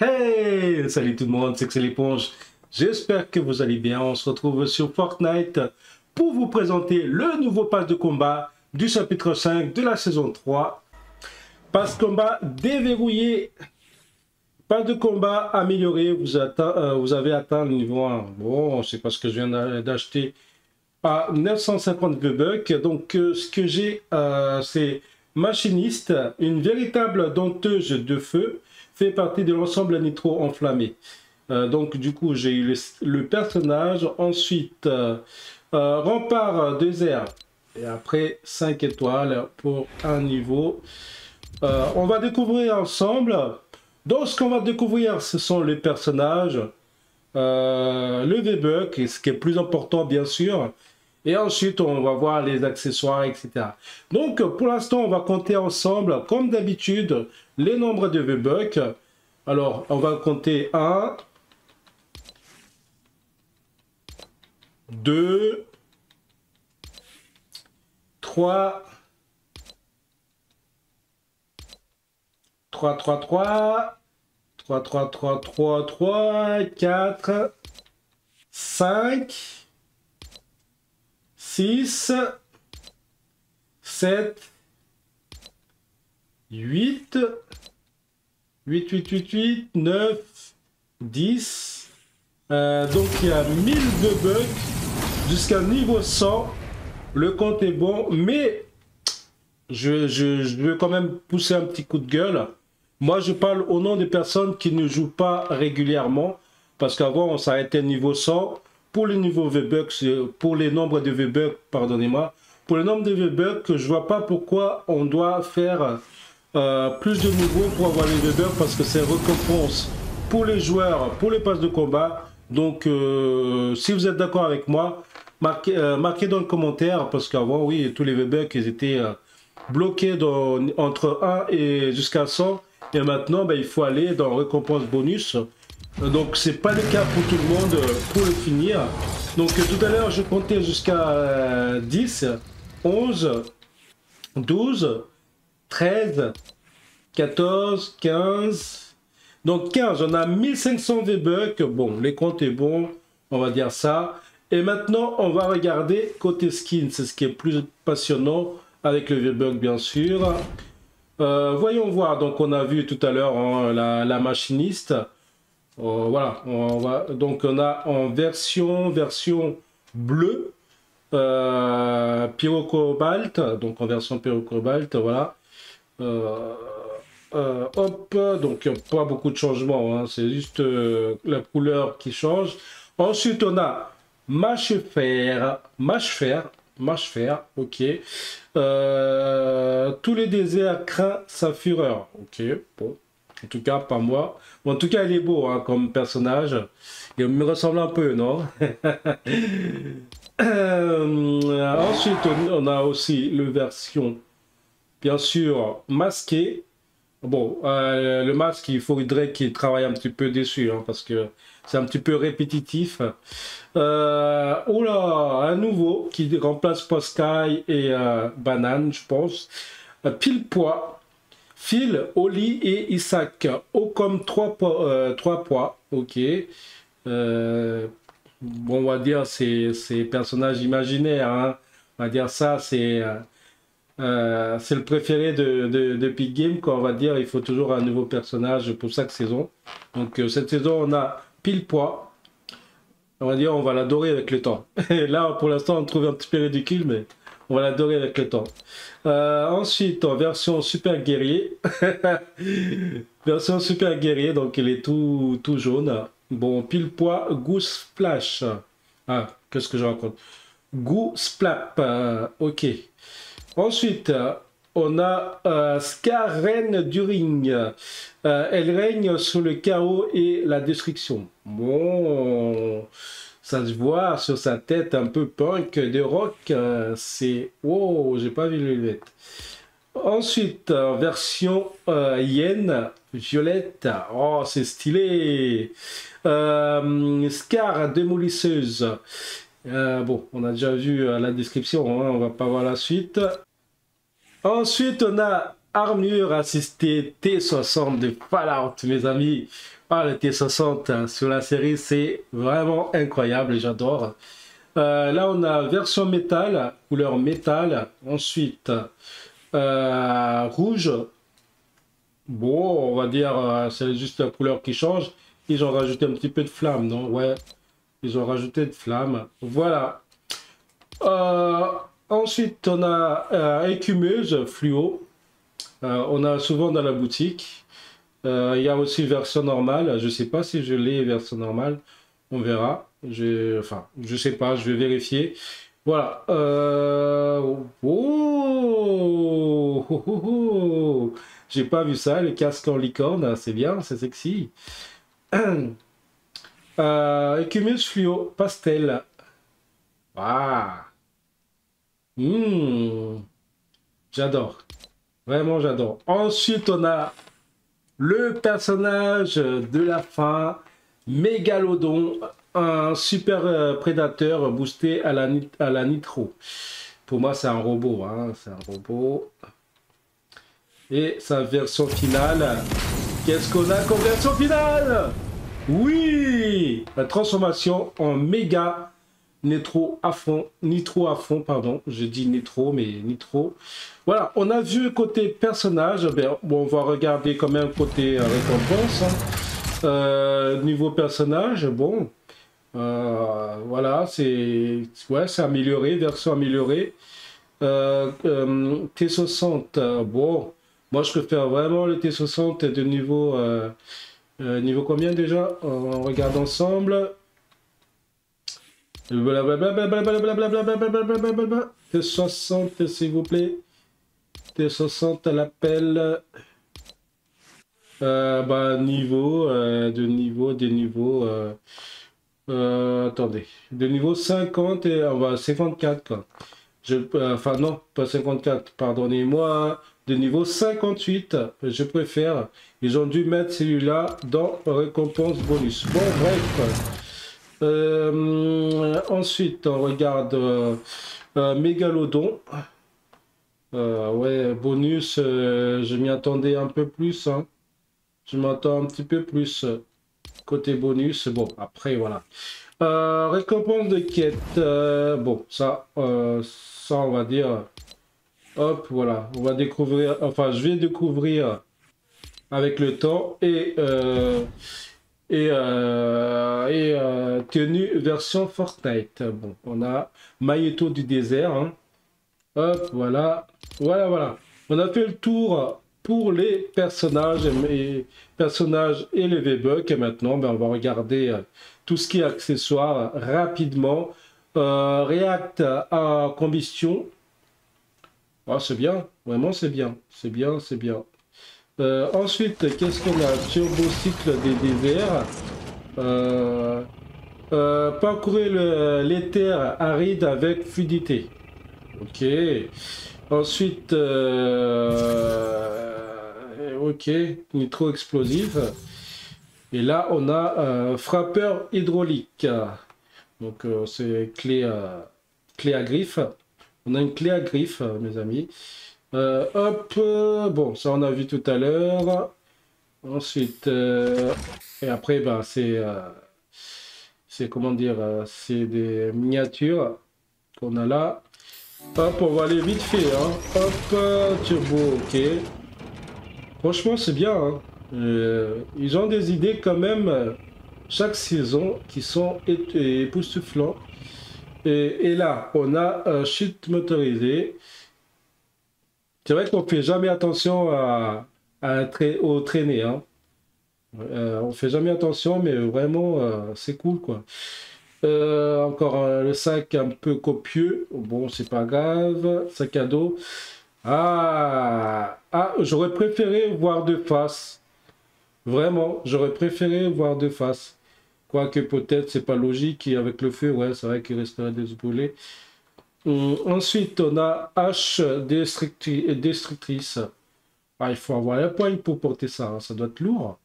Hey Salut tout le monde, c'est l'éponge. J'espère que vous allez bien. On se retrouve sur Fortnite pour vous présenter le nouveau pass de combat du chapitre 5 de la saison 3. Pass combat déverrouillé. Pass de combat amélioré. Vous, euh, avez atteint le niveau 1. Bon, c'est parce que je viens d'acheter à 950 V-Bucks. Donc, euh, ce que j'ai, euh, c'est machiniste, une véritable denteuse de feu, partie de l'ensemble nitro enflammé. Euh, donc du coup j'ai eu le, personnage, ensuite euh, euh, rempart désert et après 5 étoiles pour un niveau. on va découvrir ensemble. Donc ce qu'on va découvrir ce sont les personnages, le et ce qui est plus important bien sûr, et ensuite, on va voir les accessoires, etc. Donc, pour l'instant, on va compter ensemble, comme d'habitude, les nombres de V-Bucks. Alors, on va compter 1, 2, 3, 3, 3, 3, 3, 3, 3, 3, 3, 4, 5, 6, 7, 8, 8, 8, 8, 8, 9, 10. donc il y a 1000 de bugs jusqu'à niveau 100. Le compte est bon, mais je, veux quand même pousser un petit coup de gueule. Moi, je parle au nom des personnes qui ne jouent pas régulièrement. Parce qu'avant, on s'arrêtait niveau 100 pour le niveau V-Bucks, pour les nombres de V-Bucks, pardonnez-moi, pour le nombre de V-Bucks, je vois pas pourquoi on doit faire euh, plus de niveaux pour avoir les V-Bucks parce que c'est récompense pour les joueurs, pour les passes de combat. Donc, euh, si vous êtes d'accord avec moi, marquez, euh, marquez, dans le commentaire parce qu'avant, oui, tous les V-Bucks, ils étaient bloqués entre 1 et jusqu'à 100. Et maintenant, ben, il faut aller dans récompense bonus. Donc c'est pas le cas pour tout le monde pour le finir. Donc tout à l'heure je comptais jusqu'à 10, 11, 12, 13, 14, 15. Donc 15, on a 1500 V-Bucks. Bon, les comptes est bon, on va dire ça. Et maintenant, on va regarder côté skin, c'est ce qui est plus passionnant avec le V-Buck bien sûr. Euh, voyons voir, donc on a vu tout à l'heure hein, la, machiniste. Euh, voilà, donc on a en version, version bleue, euh, Cobalt, donc en version Cobalt, voilà. Euh, euh, hop, donc pas beaucoup de changements, hein, c'est juste la couleur qui change. Ensuite, on a Mâche Fer, Mâche Fer, Mâche Fer, ok. tous les déserts craint sa fureur, ok, bon. En tout cas, pas moi. en tout cas, il est beau hein, comme personnage. Il me ressemble un peu, non? Euh, Ensuite, on a aussi le version, bien sûr, masqué. Bon, euh, le masque, il faudrait qu'il travaille un petit peu dessus, hein, parce que c'est un petit peu répétitif. Euh, là, un nouveau qui remplace Poskai et euh, Banane, je pense. pile poids, Phil, Oli et Isaac. O comme 3 poids, euh, poids. Ok. Euh, bon, on va dire c'est ces personnages imaginaires. Hein. On va dire ça, c'est euh, c'est le préféré de, de, de Big Game. Quoi, on va dire il faut toujours un nouveau personnage pour chaque saison. Donc cette saison, on a pile poids. On va dire on va l'adorer avec le temps. là, pour l'instant, on trouve un petit peu ridicule, mais on va l'adorer avec le temps. Euh, ensuite, en version super guerrier. version super guerrier, donc il est tout, tout jaune. Bon, pile poids, Goose Splash. Ah, qu'est-ce que je raconte? Goose Splap. Euh, ok. Ensuite, on a euh, Scar Reine du Ring. elle règne sur le chaos et la destruction. Bon ça se voit sur sa tête un peu punk de rock. Euh, c'est... Oh, j'ai pas vu les lunettes. Ensuite, version euh, yen, violette. Oh, c'est stylé. Euh, Scar démolisseuse. bon, on a déjà vu la description, hein, on va pas voir la suite. Ensuite, on a armure assistée T60 de Fallout, mes amis. Ah, le T60 hein, sur la série, c'est vraiment incroyable, j'adore. Euh, là, on a version métal, couleur métal. Ensuite, euh, rouge. Bon, on va dire, euh, c'est juste la couleur qui change. Ils ont rajouté un petit peu de flamme, non? Ouais, ils ont rajouté de flamme. Voilà. Ensuite, on a écumeuse fluo. on a souvent dans la boutique. Il y a aussi version normale. Je ne sais pas si je l'ai version normale. On verra. Je, enfin, je sais pas, je vais vérifier. Voilà. Euh... Oh, oh, oh, J'ai pas vu ça, le casque en licorne, c'est bien, c'est sexy. euh, Ecumus fluo pastel. Ah. J'adore. Vraiment, j'adore. Ensuite, on a le personnage de la fin, Mégalodon un super euh, prédateur boosté à la, à la nitro. Pour moi, c'est un robot. Hein, c'est un robot. Et sa version finale. Qu'est-ce qu'on a comme version finale? Oui La transformation en méga nitro à fond. Nitro à fond, pardon. Je dis nitro, mais nitro. Voilà, on a vu côté personnage. Bon, on va regarder quand même côté euh, récompense. Hein. Euh, niveau personnage, bon, euh, voilà, c'est ouais, amélioré, version améliorée. Euh, euh, T60, bon, moi je préfère vraiment le T60 de niveau, niveau combien déjà? On regarde ensemble. T60 s'il vous plaît. T60 à l'appel. bah, niveau, de niveau, des niveaux. Euh, attendez, de niveau 50 et on va 54 quoi. Je, euh, enfin non, pas 54, pardonnez-moi, de niveau 58, je préfère. Ils ont dû mettre celui-là dans récompense bonus. Bon, bref. Euh, ensuite, on regarde Mégalodon. ouais, bonus, je m'y attendais un peu plus. Hein. Je m'attends un petit peu plus. Côté bonus, bon, après, voilà. Euh, récompense de quête. Euh, bon, ça, euh, ça, on va dire... Hop, voilà. On va découvrir... Enfin, je vais découvrir avec le temps. Et... et, et tenue version Fortnite. Bon, on a Mailleto du désert. Hein. Hop, voilà. Voilà, voilà. On a fait le tour pour les personnages et, personnages et les V-Bucks. Maintenant, ben, on va regarder euh, tout ce qui est accessoire rapidement. Euh, React à combustion. Ah, c'est bien, vraiment c'est bien, c'est bien, c'est bien. Euh, ensuite, qu'est-ce qu'on a Turbo cycle des déserts. parcourir l'éther aride avec fluidité. Ok. Ensuite, ok, nitro explosif. Et là, on a frappeur hydraulique. Donc, euh, c'est clé, clé à griffe. On a une clé à griffe, mes amis. Euh, hop, bon, ça on a vu tout à l'heure. Ensuite, euh, et après, ben, c'est, c'est comment dire, c'est des miniatures qu'on a là. Hop, on va aller vite fait. Hein. Hop, turbo, ok. Franchement, c'est bien. Hein. Euh, ils ont des idées quand même euh, chaque saison qui sont époustouflants. Et, et, là, on a chute motorisé. C'est vrai qu'on fait jamais attention à, à au traîner. Hein. Euh, on fait jamais attention, mais vraiment, c'est cool quoi. encore le sac un peu copieux. Bon, c'est pas grave. Sac à dos. Ah, ah j'aurais préféré voir de face. Vraiment, j'aurais préféré voir de face. Quoique peut-être c'est pas logique et avec le feu, ouais, c'est vrai qu'il resterait des. Hum, ensuite, on a H destructrice. Ah, il faut avoir la poigne pour porter ça, hein, ça doit être lourd.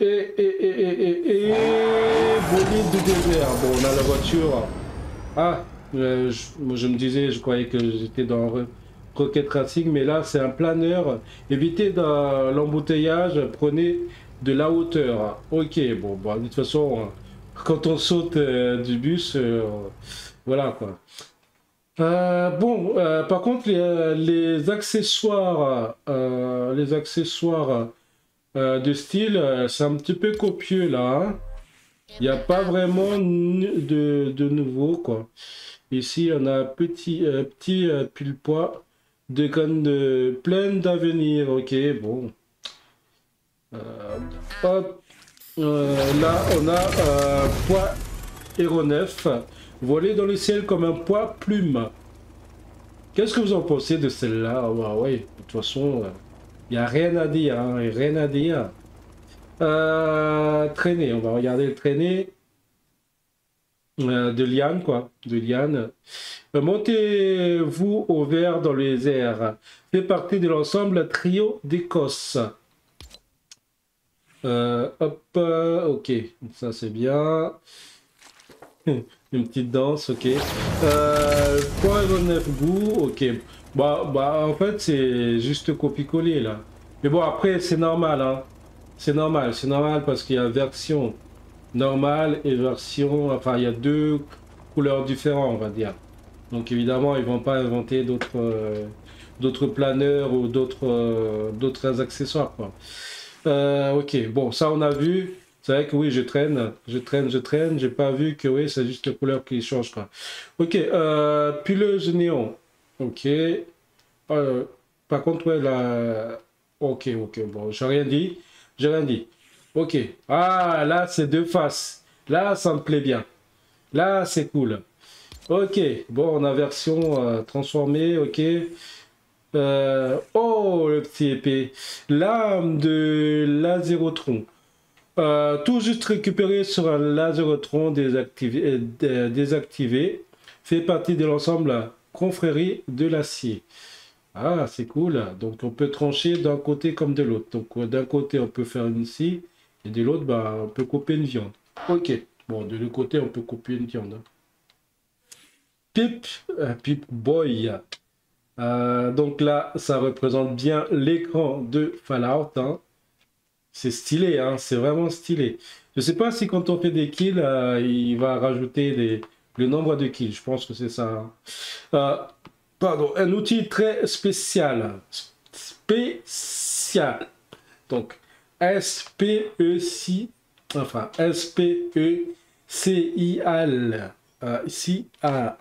Et, et, et, et, et, bolide de désert. Bon, on a la voiture. Ah, euh, je, me disais, je croyais que j'étais dans Rocket Racing, mais là c'est un planeur. Évitez l'embouteillage, prenez de la hauteur. Ok, bon, bah, de toute façon, quand on saute euh, du bus, euh, voilà quoi. Euh, bon, par contre, les, accessoires, les accessoires de style, c'est un petit peu copieux là. Hein. Il n'y a pas vraiment de, de nouveau quoi. Ici, on a petit, petit pile poids de graines plein d'avenir. Ok, bon. Euh, euh, là, on a poids aéronef volé dans le ciel comme un poids plume. Qu'est-ce que vous en pensez de celle-là? Ah, ouais, de toute façon, il euh, n'y a rien à dire, hein, rien à dire. traîner, on va regarder le traîner. de liane, quoi, de liane. Montez-vous au vert dans les airs. Fait partie de l'ensemble trio d'Écosse. Euh, hop, euh, ok, ça c'est bien. Une petite danse, ok. Euh, 9 goût, ok. Bah, bah, en fait, c'est juste copier-coller là. Mais bon, après, c'est normal, hein. C'est normal, c'est normal parce qu'il y a version normale et version. Enfin, il y a deux couleurs différentes, on va dire. Donc, évidemment, ils vont pas inventer d'autres. Euh, d'autres planeurs ou d'autres euh, d'autres accessoires quoi. Euh, ok, bon, ça on a vu. C'est vrai que oui, je traîne, je traîne, je traîne. J'ai pas vu que oui, c'est juste la couleur qui change. Quoi. Ok, euh, pileuse néon. Ok. Euh, par contre, ouais, la... Ok, ok, bon, j'ai rien dit. J'ai rien dit. Ok. Ah, là, c'est deux faces. Là, ça me plaît bien. Là, c'est cool. Ok. Bon, on a version euh, transformée. Ok. Euh, oh, le petit épée. Lame de Lazerotron. Euh, tout juste récupéré sur un Lazerotron désactivé, euh, désactivé. Fait partie de l'ensemble confrérie de l'acier. Ah, c'est cool. Donc, on peut trancher d'un côté comme de l'autre. Donc, d'un côté, on peut faire une scie. Et de l'autre, bah, on peut couper une viande. Ok. Bon, de l'autre côté, on peut couper une viande. Pip, Pip Boy. Euh, donc là, ça représente bien l'écran de Fallout. Hein. C'est stylé, hein, c'est vraiment stylé. Je sais pas si quand on fait des kills, euh, il va rajouter le nombre de kills. Je pense que c'est ça. Hein. Euh, pardon, un outil très spécial. Spécial. Donc, S-P-E-C, enfin, S-P-E-C-I-L. C-A-L.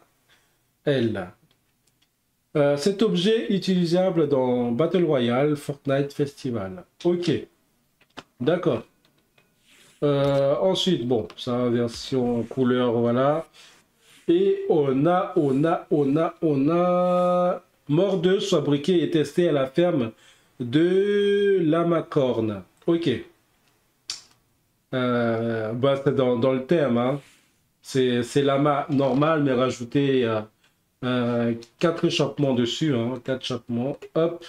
Euh, cet objet utilisable dans Battle Royale, Fortnite Festival. Ok. D'accord. Euh, ensuite, bon, ça version couleur, voilà. Et on a, on a, on a, on a mordeuse fabriquée et testée à la ferme de Lamacorne. Ok. Euh, bah, c'est dans, le thème. Hein. C'est lama normal, mais rajouté euh, quatre échappements dessus, hein, quatre échappements, hop,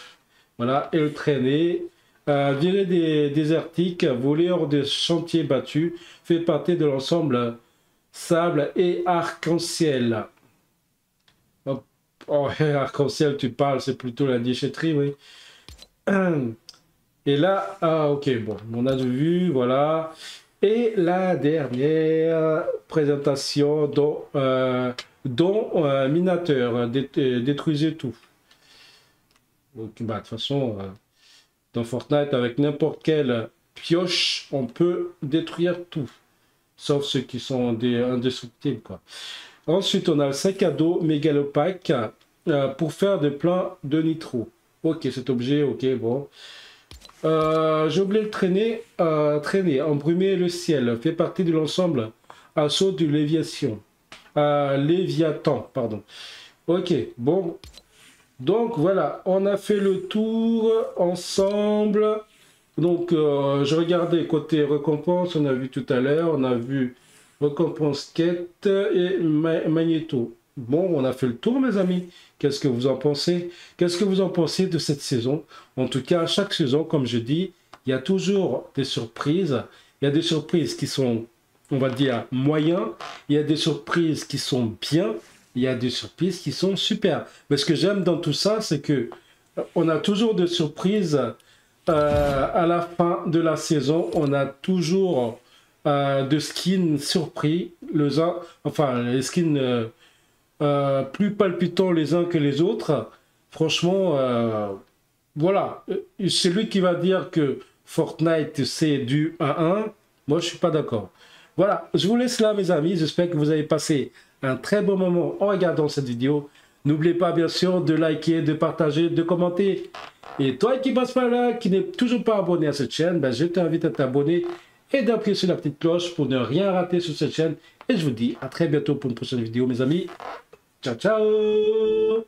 voilà, et le traîner. Euh, des désertiques, voler hors des chantiers battus, fait partie de l'ensemble sable et arc-en-ciel. Oh, arc-en-ciel, tu parles, c'est plutôt la déchetterie, oui. Et là, ah ok, bon, on a vu, voilà. Et la dernière présentation dont euh, minateur euh, euh, détruisait tout. Donc, bah, de toute façon, euh, dans Fortnite, avec n'importe quelle pioche, on peut détruire tout. Sauf ceux qui sont des indestructibles. Quoi. Ensuite, on a le sac à dos mégalopaque pour faire des plans de nitro. Ok, cet objet, ok, bon. J'ai oublié de traîner, traîner, embrumer le ciel, fait partie de l'ensemble assaut de léviation. Léviathan, pardon. Ok, bon. Donc voilà, on a fait le tour ensemble. Donc euh, je regardais côté récompense, on a vu tout à l'heure, on a vu récompense quête et magnéto. Bon, on a fait le tour mes amis. Qu'est-ce que vous en pensez? Qu'est-ce que vous en pensez de cette saison? En tout cas, chaque saison, comme je dis, il y a toujours des surprises. Il y a des surprises qui sont on va dire, moyen. Il y a des surprises qui sont bien. Il y a des surprises qui sont super. Mais ce que j'aime dans tout ça, c'est que on a toujours des surprises euh, à la fin de la saison. On a toujours euh, de skins surpris, les uns, enfin les skins euh, plus palpitants les uns que les autres. Franchement, voilà, c'est lui qui va dire que Fortnite c'est du 1-1. Moi, je suis pas d'accord. Voilà, je vous laisse là, mes amis. J'espère que vous avez passé un très bon moment en regardant cette vidéo. N'oubliez pas, bien sûr, de liker, de partager, de commenter. Et toi qui passe par là, qui n'est toujours pas abonné à cette chaîne, ben, je t'invite à t'abonner et d'appuyer sur la petite cloche pour ne rien rater sur cette chaîne. Et je vous dis à très bientôt pour une prochaine vidéo, mes amis. Ciao, ciao